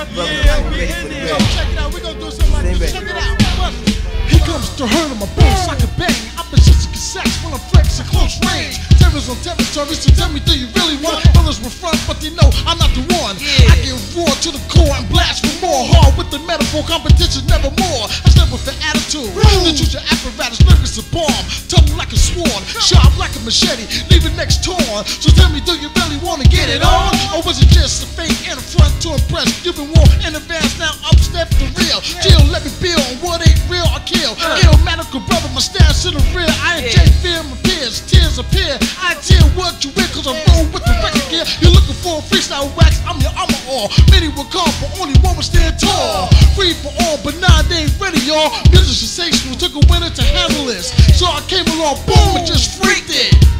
Yeah, we in there. Check it out. We're gonna do something like this. Check it out. Here comes the hurt of my bones like a bang. I'm position cassettes when I'm flexing close range. Terrors on territory, so tell me, do you really want? Brothers will front, but they know I'm not the one. I get raw to the core and blast for more. Hard with the metaphor, competition never more. I step with the attitude. Then choose your apparatus, lyrics a bomb. Tongue like a sword, sharp like a machete, next torn. So tell me, do you really wanna get it on? Or was it just a fake and a front to impress? You've been warned in advance, now up step the real. Chill, let me build on what ain't real, I kill. Uh. Ill medical brother, my stance to the real. I ain't J fear my peers, tears appear. I tell what you with, cause I roll with the record gear. You're looking for a freestyle wax, I'm your armor all. Many will come, but only one will stand tall. Free for all, but now they ain't ready, y'all. Music sensational, took a winner to handle this. So I came along, boom, and just freaked it.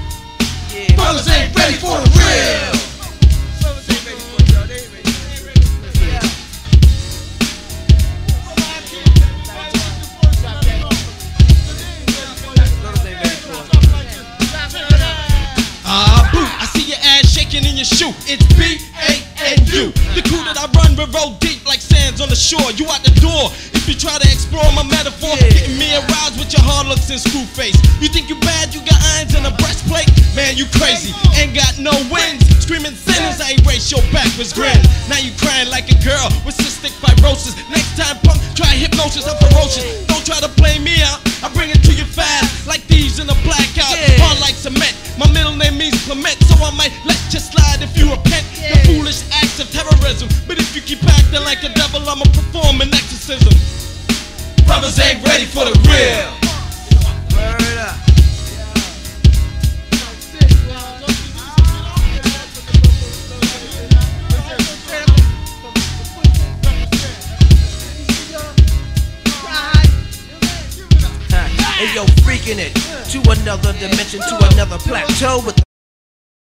Ah, boo, I see your ass shaking in your shoe. It's B A N U. The crew that I run will roll deep like sands on the shore. You out the door if you try to explore my metaphor. Getting me aroused with your hard looks and screw face. You think you bad, you got irons and a breastplate? Man, you crazy. Ain't got no wings. Screaming sentence, I erase your backwards grin. Now you crying like a girl with cystic fibrosis. Next time, punk, try hypnosis. I'm ferocious. Don't try to play me out. I bring it to you fast, like let you slide if you repent. The foolish acts of terrorism. But if you keep acting like a devil, I'ma perform an exorcism. Brothers ain't ready for the real. Hey yo, freaking it to another dimension, to another plateau with